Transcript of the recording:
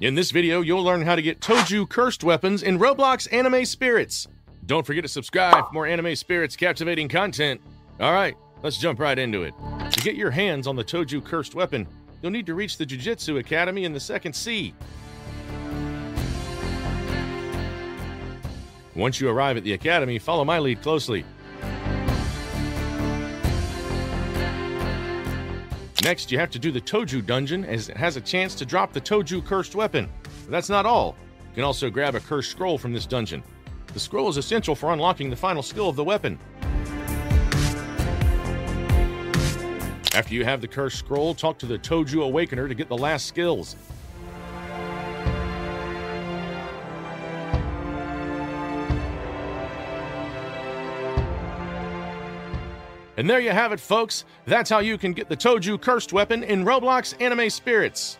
In this video, you'll learn how to get Toju cursed weapons in Roblox Anime Spirits. Don't forget to subscribe for more Anime Spirits captivating content. Alright, let's jump right into it. To get your hands on the Toju cursed weapon, you'll need to reach the Jujutsu Academy in the second sea. Once you arrive at the academy, follow my lead closely. Next, you have to do the Toju dungeon, as it has a chance to drop the Toju cursed weapon. But that's not all. You can also grab a cursed scroll from this dungeon. The scroll is essential for unlocking the final skill of the weapon. After you have the cursed scroll, talk to the Toju Awakener to get the last skills. And there you have it, folks. That's how you can get the Toju cursed weapon in Roblox Anime Spirits.